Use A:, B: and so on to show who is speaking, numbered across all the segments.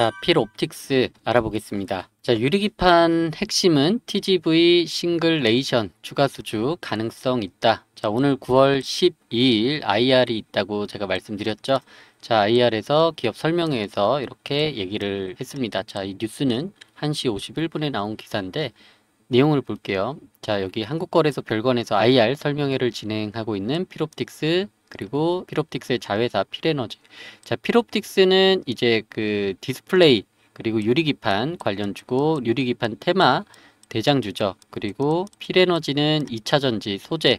A: 자, 필옵틱스 알아보겠습니다. 자, 유리기판 핵심은 TGV singulation 추가 수주 가능성 있다. 자, 오늘 9월 12일 IR이 있다고 제가 말씀드렸죠. 자, IR에서 기업 설명회에서 이렇게 얘기를 했습니다. 자, 이 뉴스는 1시 51분에 나온 기사인데 내용을 볼게요. 자, 여기 한국거래소 별관에서 IR 설명회를 진행하고 있는 필옵틱스 그리고 필옵틱스의 자회사 필에너지. 자, 필옵틱스는 이제 그 디스플레이 그리고 유리기판 관련주고 유리기판 테마 대장주죠. 그리고 필에너지는 2차 전지 소재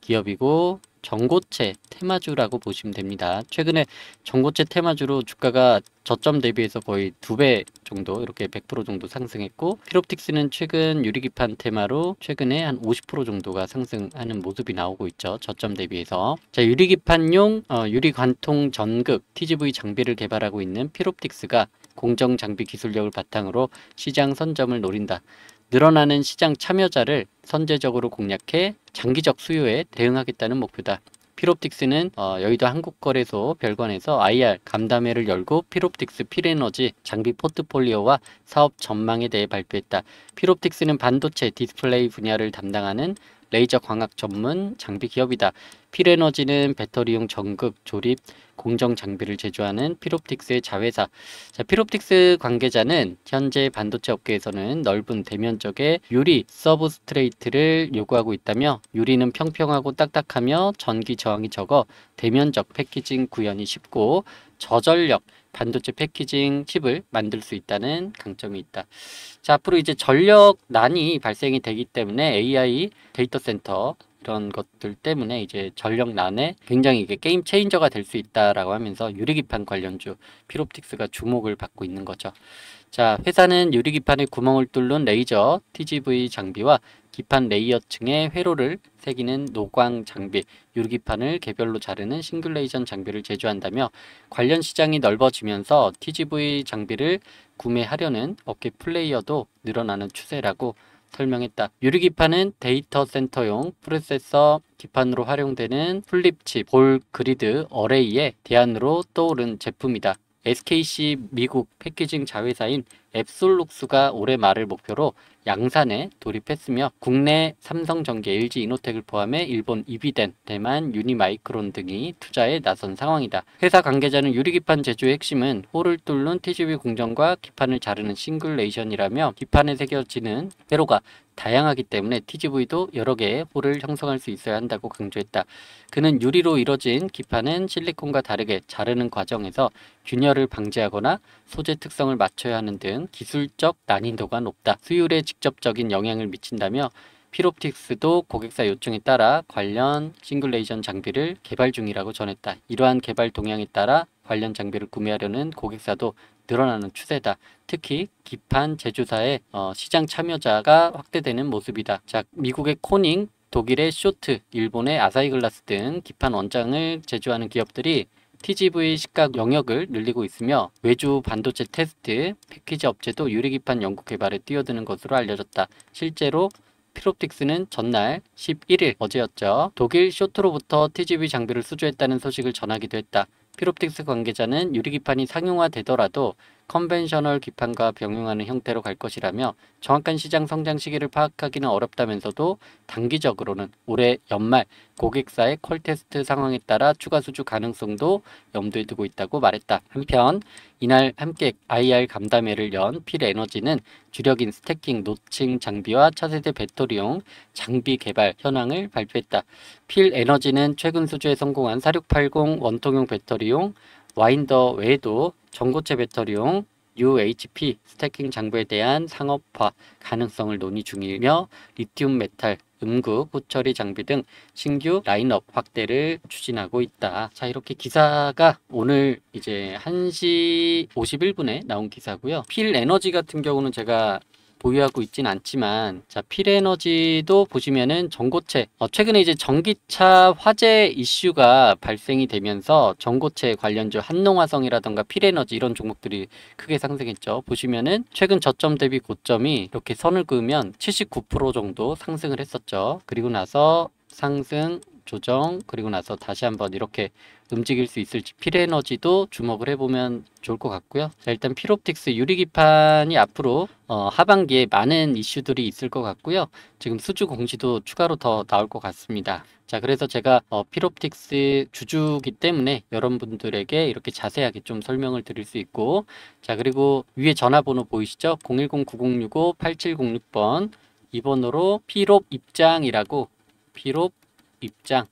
A: 기업이고 전고체 테마주라고 보시면 됩니다. 최근에 전고체 테마주로 주가가 저점 대비해서 거의 두 배 정도 이렇게 100% 정도 상승했고 필옵틱스는 최근 유리기판 테마로 최근에 한 50% 정도가 상승하는 모습이 나오고 있죠. 저점 대비해서 자 유리기판용 어, 유리관통 전극 TGV 장비를 개발하고 있는 필옵틱스가 공정 장비 기술력을 바탕으로 시장 선점을 노린다. 늘어나는 시장 참여자를 선제적으로 공략해 장기적 수요에 대응하겠다는 목표다. 필옵틱스는 어, 여의도 한국거래소 별관에서 IR 간담회를 열고 필옵틱스 필에너지 장비 포트폴리오와 사업 전망에 대해 발표했다. 필옵틱스는 반도체 디스플레이 분야를 담당하는 레이저 광학 전문 장비 기업이다. 필에너지는 배터리용 전극 조립 공정 장비를 제조하는 필옵틱스의 자회사. 자, 필옵틱스 관계자는 현재 반도체 업계에서는 넓은 대면적의 유리 substrate를 요구하고 있다며 유리는 평평하고 딱딱하며 전기 저항이 적어 대면적 packaging 구현이 쉽고 저전력 반도체 packaging 칩을 만들 수 있다는 강점이 있다. 자, 앞으로 이제 전력난이 발생이 되기 때문에 AI 데이터 센터 이런 것들 때문에 이제 전력난에 굉장히 이게 game changer가 될 수 있다라고 하면서 유리기판 관련주 필옵틱스가 주목을 받고 있는 거죠. 자, 회사는 유리기판에 구멍을 뚫는 레이저 TGV 장비와 기판 layer층에 회로를 새기는 노광 장비, 유리기판을 개별로 자르는 singulation 장비를 제조한다며 관련 시장이 넓어지면서 TGV 장비를 구매하려는 업계 플레이어도 늘어나는 추세라고 설명했다. 유리기판은 데이터 센터용 프로세서 기판으로 활용되는 flip chip, ball grid array의 대안으로 떠오른 제품이다. SKC 미국 packaging 자회사인 앱솔릭스가 올해 말을 목표로 양산에 돌입했으며 국내 삼성전기, LG 이노텍을 포함해 일본 이비덴, 대만 유니마이크론 등이 투자에 나선 상황이다. 회사 관계자는 유리기판 제조의 핵심은 hole을 뚫는 TGV 공정과 기판을 자르는 singulation이라며 기판에 새겨지는 회로가 다양하기 때문에 TGV도 여러 개의 hole을 형성할 수 있어야 한다고 강조했다. 그는 유리로 이뤄진 기판은 실리콘과 다르게 자르는 과정에서 균열을 방지하거나 소재 특성을 맞춰야 하는 등 기술적 난이도가 높다. 수율에 직접적인 영향을 미친다며 필옵틱스도 고객사 요청에 따라 관련 singulation 장비를 개발 중이라고 전했다. 이러한 개발 동향에 따라 관련 장비를 구매하려는 고객사도 늘어나는 추세다. 특히 기판 제조사의 어, 시장 참여자가 확대되는 모습이다. 자, 미국의 코닝, 독일의 쇼트, 일본의 아사히글라스 등 기판 원장을 제조하는 기업들이 TGV 식각 영역을 늘리고 있으며 외주 반도체 테스트, 패키지 업체도 유리기판 연구 개발에 뛰어드는 것으로 알려졌다. 실제로 필옵틱스는 전날 11일 어제였죠. 독일 쇼트로부터 TGV 장비를 수주했다는 소식을 전하기도 했다. 필옵틱스 관계자는 유리기판이 상용화되더라도 conventional 기판과 병용하는 형태로 갈 것이라며 정확한 시장 성장 시기를 파악하기는 어렵다면서도 단기적으로는 올해 연말 고객사의 qual test 상황에 따라 추가 수주 가능성도 염두에 두고 있다고 말했다. 한편 이날 함께 IR 간담회를 연 필에너지는 주력인 stacking notching 장비와 차세대 배터리용 장비 개발 현황을 발표했다. 필에너지는 최근 수주에 성공한 4680 원통형 배터리용 winder 외에도 전고체 배터리용 UHP stacking 장비에 대한 상업화 가능성을 논의 중이며 리튬 메탈 음극, 후처리 장비 등 신규 라인업 확대를 추진하고 있다. 자, 이렇게 기사가 오늘 이제 1시 51분에 나온 기사고요. 필 에너지 같은 경우는 제가 보유하고 있진 않지만 자 필에너지도 보시면은 전고체 어, 최근에 이제 전기차 화재 이슈가 발생이 되면서 전고체 관련주 한농화성이라던가 필에너지 이런 종목들이 크게 상승했죠. 보시면은 최근 저점 대비 고점이 이렇게 선을 그으면 79% 정도 상승을 했었죠. 그리고 나서 상승 조정 그리고 나서 다시 한번 이렇게 움직일 수 있을지 필에너지도 주목을 해보면 좋을 것 같고요. 자, 일단 필옵틱스 유리기판이 앞으로 어, 하반기에 많은 이슈들이 있을 것 같고요. 지금 수주 공시도 추가로 더 나올 것 같습니다. 자, 그래서 제가 어, 필옵틱스 주주기 때문에 여러분들에게 이렇게 자세하게 좀 설명을 드릴 수 있고 자, 그리고 위에 전화번호 보이시죠? 010-9065-8706번 2번으로 필옵 입장이라고 필옵 입장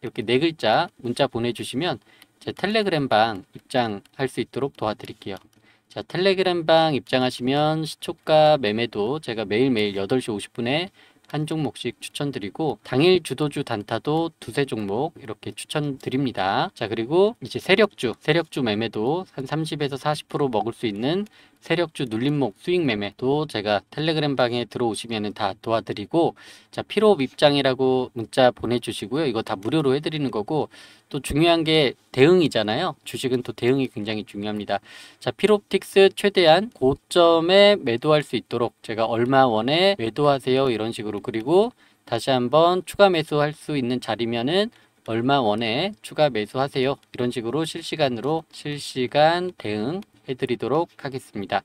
A: 이렇게 네 글자 문자 보내주시면 제 텔레그램 방 입장할 수 있도록 도와드릴게요. 자, 텔레그램 방 입장하시면 시초가 매매도 제가 매일매일 8시 50분에 한 종목씩 추천드리고 당일 주도주 단타도 두세 종목 이렇게 추천드립니다. 자 그리고 이제 세력주 세력주 매매도 한 30에서 40% 먹을 수 있는 세력주 눌림목 수익 매매도 제가 텔레그램 방에 들어오시면 다 도와드리고 자 피로업 입장이라고 문자 보내주시고요. 이거 다 무료로 해드리는 거고 또 중요한 게 대응이잖아요. 주식은 또 대응이 굉장히 중요합니다. 자 피롭틱스 최대한 고점에 매도할 수 있도록 제가 얼마 원에 매도하세요 이런 식으로 그리고 다시 한번 추가 매수할 수 있는 자리면은 얼마 원에 추가 매수하세요. 이런 식으로 실시간으로 실시간 대응 해드리도록 하겠습니다.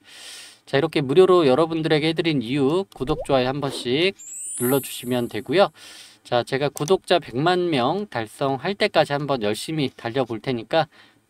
A: 자, 이렇게 무료로 여러분들에게 해드린 이유 구독, 좋아요 한 번씩 눌러주시면 되고요. 자, 제가 구독자 100만 명 달성할 때까지 한번 열심히 달려볼 테니까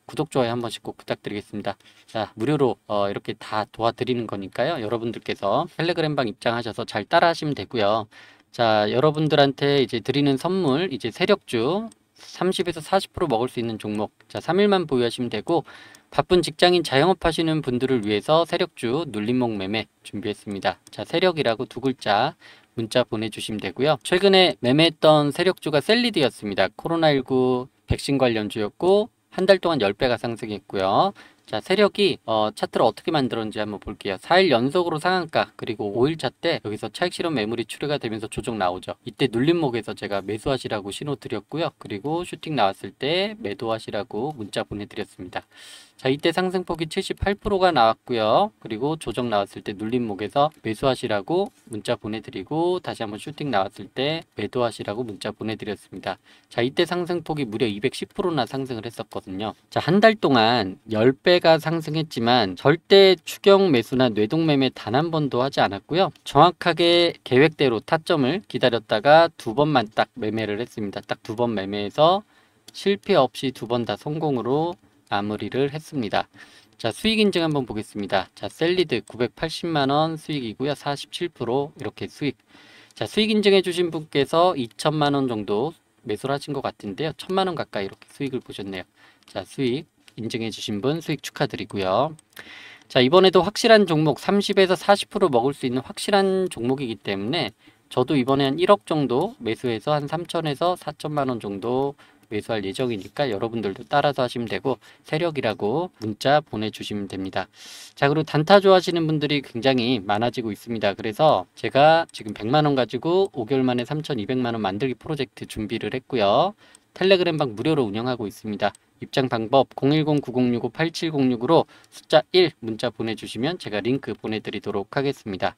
A: 구독, 좋아요 한 번씩 꼭 부탁드리겠습니다. 자, 무료로 어, 이렇게 다 도와드리는 거니까요. 여러분들께서 텔레그램방 입장하셔서 잘 따라 하시면 되고요. 자, 여러분들한테 이제 드리는 선물, 이제 세력주 30에서 40% 먹을 수 있는 종목. 자, 3일만 보유하시면 되고, 바쁜 직장인 자영업 하시는 분들을 위해서 세력주 눌림목 매매 준비했습니다. 자, 세력이라고 두 글자 문자 보내주시면 되고요. 최근에 매매했던 세력주가 셀리드였습니다. 코로나19 백신 관련주였고, 한 달 동안 10배가 상승했고요. 자, 세력이 어, 차트를 어떻게 만들었는지 한번 볼게요. 4일 연속으로 상한가 그리고 5일차 때 여기서 차익 실현 매물이 출회가 되면서 조정 나오죠. 이때 눌림목에서 제가 매수하시라고 신호 드렸고요. 그리고 슈팅 나왔을 때 매도하시라고 문자 보내드렸습니다. 자, 이때 상승폭이 78%가 나왔고요. 그리고 조정 나왔을 때 눌림목에서 매수하시라고 문자 보내드리고 다시 한번 슈팅 나왔을 때 매도하시라고 문자 보내드렸습니다. 자, 이때 상승폭이 무려 210%나 상승을 했었거든요. 자, 한 달 동안 10배가 상승했지만 절대 추경 매수나 뇌동 매매 단 한 번도 하지 않았고요. 정확하게 계획대로 타점을 기다렸다가 두 번만 딱 매매를 했습니다. 딱 두 번 매매해서 실패 없이 두 번 다 성공으로 마무리를 했습니다. 자, 수익 인증 한번 보겠습니다. 자, 셀리드 980만원 수익이고요. 47% 이렇게 수익. 자, 수익 인증해 주신 분께서 2천만원 정도 매수를 하신 것 같은데요. 1천만원 가까이 이렇게 수익을 보셨네요. 자, 수익 인증해 주신 분 수익 축하드리고요. 자, 이번에도 확실한 종목 30에서 40% 먹을 수 있는 확실한 종목이기 때문에 저도 이번에 한 1억 정도 매수해서 한 3천에서 4천만 원 정도 매수할 예정이니까 여러분들도 따라서 하시면 되고 세력이라고 문자 보내주시면 됩니다. 자 그리고 단타 좋아하시는 분들이 굉장히 많아지고 있습니다. 그래서 제가 지금 100만원 가지고 5개월 만에 3,200만원 만들기 프로젝트 준비를 했고요. 텔레그램 방 무료로 운영하고 있습니다. 입장 방법 010-9065-8706으로 숫자 1 문자 보내주시면 제가 링크 보내드리도록 하겠습니다.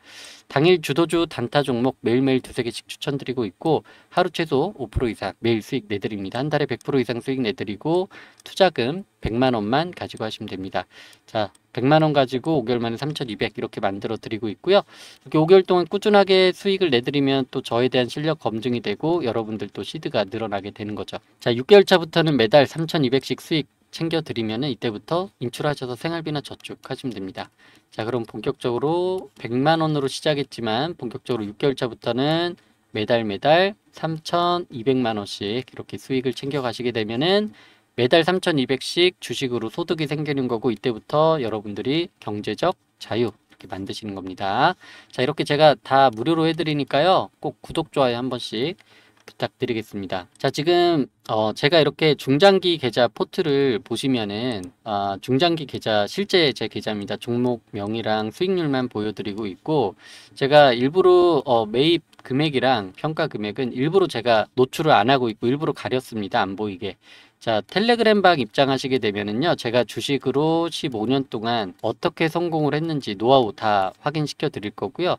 A: 당일 주도주 단타 종목 매일매일 두세 개씩 추천드리고 있고 하루 최소 5% 이상 매일 수익 내드립니다. 한 달에 100% 이상 수익 내드리고 투자금 100만 원만 가지고 하시면 됩니다. 자, 100만 원 가지고 5개월 만에 3,200 이렇게 만들어 드리고 있고요. 이렇게 5개월 동안 꾸준하게 수익을 내드리면 또 저에 대한 실력 검증이 되고 여러분들 또 시드가 늘어나게 되는 거죠. 자, 6개월 차부터는 매달 3,200씩 수익 챙겨 드리면 이때부터 인출하셔서 생활비나 저축하시면 됩니다. 자, 그럼 본격적으로 100만 원으로 시작했지만 본격적으로 6개월 차부터는 매달 매달 3,200만 원씩 이렇게 수익을 챙겨 가시게 되면은 매달 3,200씩 주식으로 소득이 생기는 거고 이때부터 여러분들이 경제적 자유 이렇게 만드시는 겁니다. 자, 이렇게 제가 다 무료로 해드리니까요. 꼭 구독, 좋아요 한 번씩 부탁드리겠습니다. 자, 지금 어, 제가 이렇게 중장기 계좌 포트를 보시면은 어, 중장기 계좌 실제 제 계좌입니다. 종목명이랑 수익률만 보여드리고 있고 제가 일부러 어, 매입 금액이랑 평가 금액은 일부러 제가 노출을 안 하고 있고 일부러 가렸습니다. 안 보이게. 자, 텔레그램 방 입장하시게 되면은요, 제가 주식으로 15년 동안 어떻게 성공을 했는지 노하우 다 확인시켜 드릴 거고요.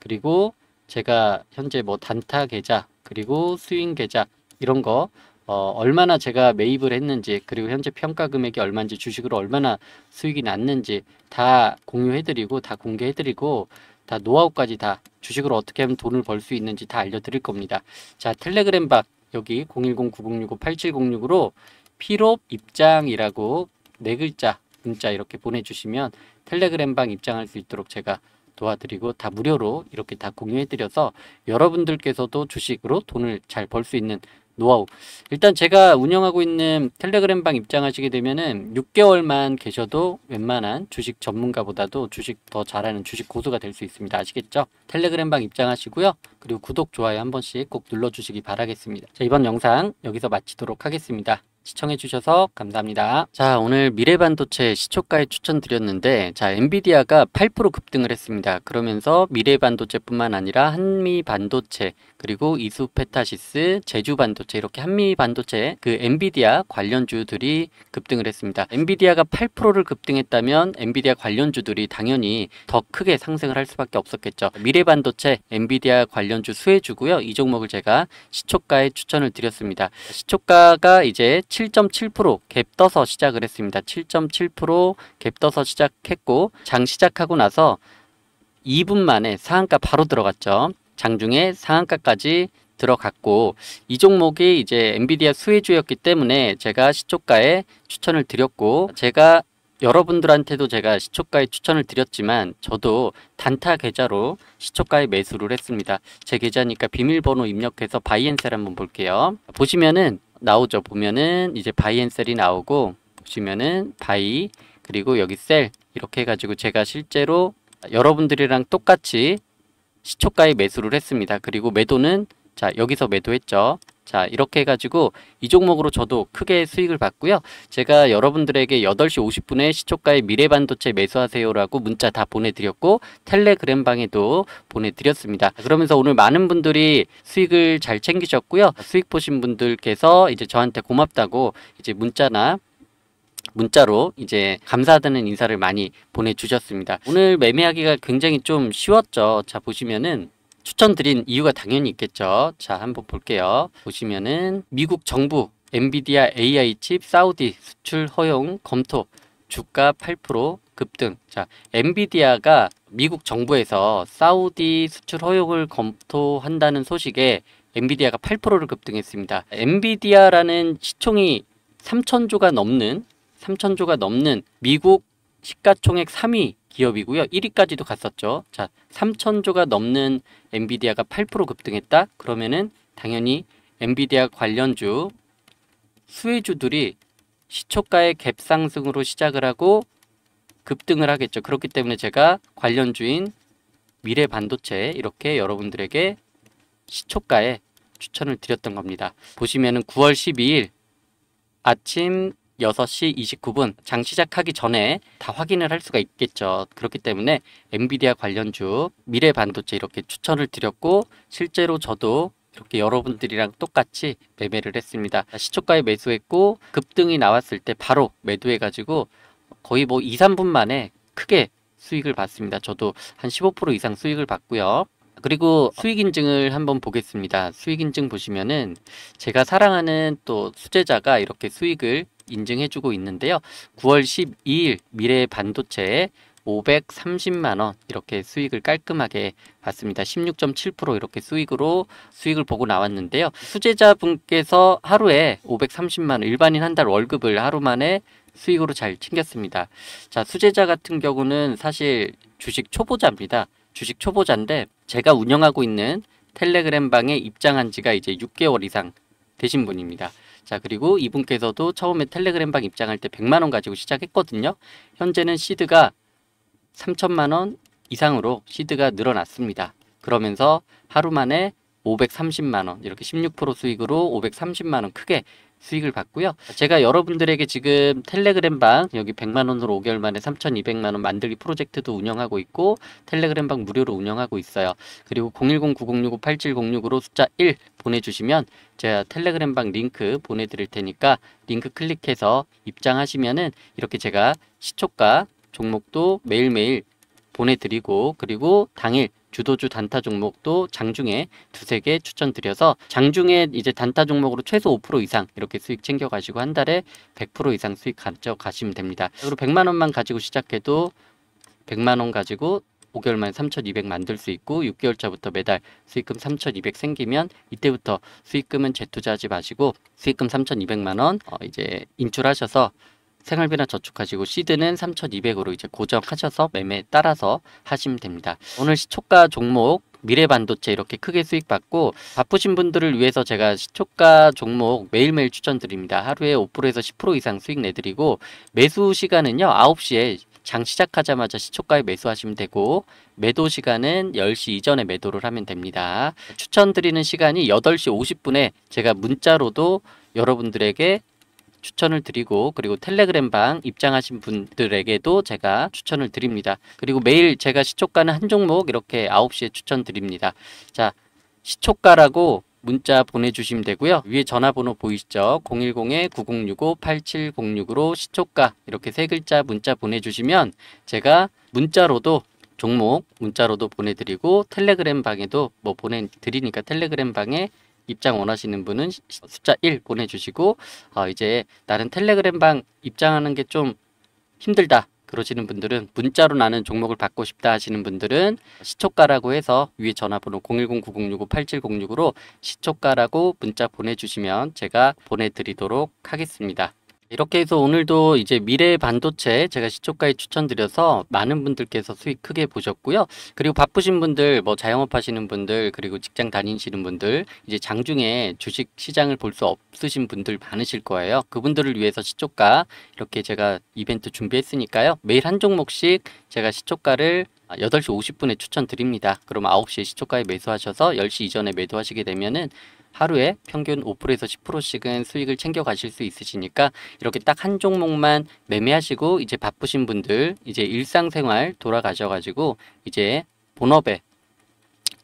A: 그리고 제가 현재 뭐 단타 계좌, 그리고 수익 계좌, 이런 거 어, 얼마나 제가 매입을 했는지 그리고 현재 평가 금액이 얼마인지 주식으로 얼마나 수익이 났는지 다 공유해 드리고 다 공개해 드리고 다 노하우까지 다 주식으로 어떻게 하면 돈을 벌 수 있는지 다 알려드릴 겁니다. 자 텔레그램 박 여기 010-9065-8706으로 필업 입장이라고 네 글자 문자 이렇게 보내주시면 텔레그램 방 입장할 수 있도록 제가 도와드리고 다 무료로 이렇게 다 공유해드려서 여러분들께서도 주식으로 돈을 잘 벌 수 있는 노하우. 일단 제가 운영하고 있는 텔레그램 방 입장하시게 되면은 6개월만 계셔도 웬만한 주식 전문가보다도 주식 더 잘하는 주식 고수가 될 수 있습니다. 아시겠죠? 텔레그램 방 입장하시고요. 그리고 구독, 좋아요 한 번씩 꼭 눌러주시기 바라겠습니다. 자, 이번 영상 여기서 마치도록 하겠습니다. 시청해주셔서 감사합니다. 자, 오늘 미래반도체 시초가에 추천드렸는데, 자, 엔비디아가 8% 급등을 했습니다. 그러면서 미래반도체뿐만 아니라 한미반도체, 그리고 이수페타시스, 제주반도체, 이렇게 한미반도체, 그 엔비디아 관련주들이 급등을 했습니다. 엔비디아가 8%를 급등했다면, 엔비디아 관련주들이 당연히 더 크게 상승을 할 수밖에 없었겠죠. 미래반도체, 엔비디아 관련주 수혜주고요. 이 종목을 제가 시초가에 추천을 드렸습니다. 시초가가 이제 7.7%gap 떠서 시작을 했습니다. 7.7%gap 떠서 시작했고 장 시작하고 나서 2분 만에 상한가 바로 들어갔죠. 장중에 상한가까지 들어갔고 이 종목이 이제 엔비디아 수혜주였기 때문에 제가 시초가에 추천을 드렸고 제가 여러분들한테도 제가 시초가에 추천을 드렸지만 저도 단타 계좌로 시초가에 매수를 했습니다. 제 계좌니까 비밀번호 입력해서 buy and sell 한번 볼게요. 보시면은 나오죠. 보면은 이제 buy and sell이 나오고 보시면은 buy 그리고 여기 셀 이렇게 해가지고 제가 실제로 여러분들이랑 똑같이 시초가에 매수를 했습니다. 그리고 매도는 자 여기서 매도했죠. 자 이렇게 해가지고 이 종목으로 저도 크게 수익을 봤고요. 제가 여러분들에게 8시 50분에 시초가에 미래반도체 매수하세요라고 문자 다 보내드렸고 텔레그램 방에도 보내드렸습니다. 그러면서 오늘 많은 분들이 수익을 잘 챙기셨고요. 수익 보신 분들께서 이제 저한테 고맙다고 이제 문자나 문자로 이제 감사하다는 인사를 많이 보내주셨습니다. 오늘 매매하기가 굉장히 좀 쉬웠죠. 자 보시면은 추천드린 이유가 당연히 있겠죠. 자, 한번 볼게요. 보시면은 미국 정부 엔비디아 AI 칩 사우디 수출 허용 검토 주가 8% 급등. 자, 엔비디아가 미국 정부에서 사우디 수출 허용을 검토한다는 소식에 엔비디아가 8%를 급등했습니다. 엔비디아라는 시총이 3천조가 넘는 3천조가 넘는 미국 시가총액 3위 기업이고요. 1위까지도 갔었죠. 자, 3천조가 넘는 엔비디아가 8% 급등했다? 그러면은 당연히 엔비디아 관련주 수혜주들이 시초가의 갭 상승으로 시작을 하고 급등을 하겠죠. 그렇기 때문에 제가 관련주인 미래 반도체 이렇게 여러분들에게 시초가에 추천을 드렸던 겁니다. 보시면은 9월 12일 아침 6시 29분 장 시작하기 전에 다 확인을 할 수가 있겠죠. 그렇기 때문에 엔비디아 관련주 미래 반도체 이렇게 추천을 드렸고 실제로 저도 이렇게 여러분들이랑 똑같이 매매를 했습니다. 시초가에 매수했고 급등이 나왔을 때 바로 매도해 가지고 거의 뭐 2, 3분 만에 크게 수익을 봤습니다. 저도 한 15% 이상 수익을 봤고요. 그리고 수익 인증을 한번 보겠습니다. 수익 인증 보시면은 제가 사랑하는 또 수제자가 이렇게 수익을 인증해주고 있는데요. 9월 12일 미래 반도체에 530만 원 이렇게 수익을 깔끔하게 봤습니다. 16.7% 이렇게 수익으로 수익을 보고 나왔는데요. 수제자분께서 하루에 530만 원 일반인 한 달 월급을 하루 만에 수익으로 잘 챙겼습니다. 자, 수제자 같은 경우는 사실 주식 초보자입니다. 주식 초보자인데 제가 운영하고 있는 텔레그램 방에 입장한 지가 이제 6개월 이상 되신 분입니다. 자, 그리고 이분께서도 처음에 텔레그램 방 입장할 때 100만 원 가지고 시작했거든요. 현재는 시드가 3천만 원 이상으로 시드가 늘어났습니다. 그러면서 하루 만에 530만 원 이렇게 16% 수익으로 530만 원 크게 수익을 받고요. 제가 여러분들에게 지금 텔레그램 방 여기 100만 원으로 5개월 만에 3,200만 원 만들기 프로젝트도 운영하고 있고 텔레그램 방 무료로 운영하고 있어요. 그리고 010-9065-8706으로 숫자 1 보내주시면 제가 텔레그램 방 링크 보내드릴 테니까 링크 클릭해서 입장하시면은 이렇게 제가 시초가 종목도 매일매일 보내드리고 그리고 당일 주도주 단타 종목도 장중에 두세 개 추천드려서 장중에 이제 단타 종목으로 최소 5% 이상 이렇게 수익 챙겨가시고 한 달에 100% 이상 수익 가져가시면 됩니다. 그리고 100만 원만 가지고 시작해도 100만 원 가지고 5개월 만에 3,200 만들 수 있고 6개월 차부터 매달 수익금 3,200 생기면 이때부터 수익금은 재투자하지 마시고 수익금 3,200만 원 어, 이제 인출하셔서 생활비나 저축하시고 시드는 3,200으로 이제 고정하셔서 매매 따라서 하시면 됩니다. 오늘 시초가 종목 미래 반도체 이렇게 크게 수익 받고 바쁘신 분들을 위해서 제가 시초가 종목 매일매일 추천드립니다. 하루에 5%에서 10% 이상 수익 내드리고 매수 시간은요 9시에 장 시작하자마자 시초가에 매수하시면 되고 매도 시간은 10시 이전에 매도를 하면 됩니다. 추천드리는 시간이 8시 50분에 제가 문자로도 여러분들에게 추천을 드리고 그리고 텔레그램 방 입장하신 분들에게도 제가 추천을 드립니다. 그리고 매일 제가 시초가는 한 종목 이렇게 9시에 추천드립니다. 자, 시초가라고 문자 보내주시면 되고요. 위에 전화번호 보이시죠? 010-9065-8706으로 시초가 이렇게 세 글자 문자 보내주시면 제가 문자로도 종목 문자로도 보내드리고 텔레그램 방에도 뭐 보내드리니까 텔레그램 방에 입장 원하시는 분은 숫자 1 보내주시고 어, 이제 나는 텔레그램 방 입장하는 게 좀 힘들다 그러시는 분들은 문자로 나는 종목을 받고 싶다 하시는 분들은 시초가라고 해서 위에 전화번호 010-9065-8706으로 시초가라고 문자 보내주시면 제가 보내드리도록 하겠습니다. 이렇게 해서 오늘도 이제 미래 반도체 제가 시초가에 추천드려서 많은 분들께서 수익 크게 보셨고요. 그리고 바쁘신 분들, 뭐 자영업 하시는 분들, 그리고 직장 다니시는 분들, 이제 장중에 주식 시장을 볼 수 없으신 분들 많으실 거예요. 그분들을 위해서 시초가 이렇게 제가 이벤트 준비했으니까요. 매일 한 종목씩 제가 시초가를 8시 50분에 추천드립니다. 그럼 9시에 시초가에 매수하셔서 10시 이전에 매도하시게 되면은 하루에 평균 5%에서 10%씩은 수익을 챙겨 가실 수 있으시니까 이렇게 딱 한 종목만 매매하시고 이제 바쁘신 분들 이제 일상생활 돌아가셔 가지고 이제 본업에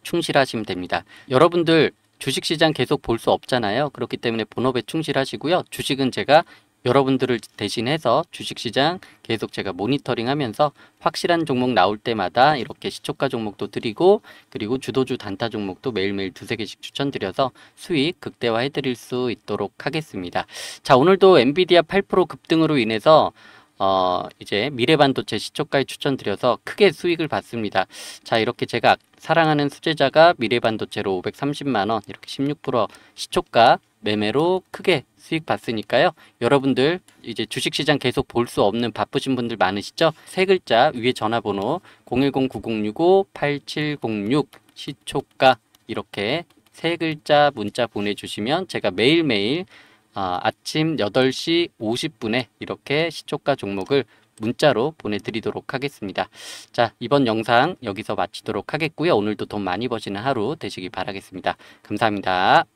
A: 충실하시면 됩니다. 여러분들 주식시장 계속 볼 수 없잖아요. 그렇기 때문에 본업에 충실하시고요. 주식은 제가 여러분들을 대신해서 주식시장 계속 제가 모니터링 하면서 확실한 종목 나올 때마다 이렇게 시초가 종목도 드리고 그리고 주도주 단타 종목도 매일매일 두세 개씩 추천드려서 수익 극대화해 드릴 수 있도록 하겠습니다. 자, 오늘도 엔비디아 8% 급등으로 인해서 어, 이제 미래반도체 시초가에 추천드려서 크게 수익을 받습니다. 자, 이렇게 제가 사랑하는 수제자가 미래반도체로 530만원, 이렇게 16% 시초가 매매로 크게 수익 봤으니까요. 여러분들 이제 주식시장 계속 볼 수 없는 바쁘신 분들 많으시죠? 세 글자 위에 전화번호 010-906-8706 시초가 이렇게 세 글자 문자 보내주시면 제가 매일매일 어, 아침 8시 50분에 이렇게 시초가 종목을 문자로 보내드리도록 하겠습니다. 자, 이번 영상 여기서 마치도록 하겠고요. 오늘도 돈 많이 버시는 하루 되시기 바라겠습니다. 감사합니다.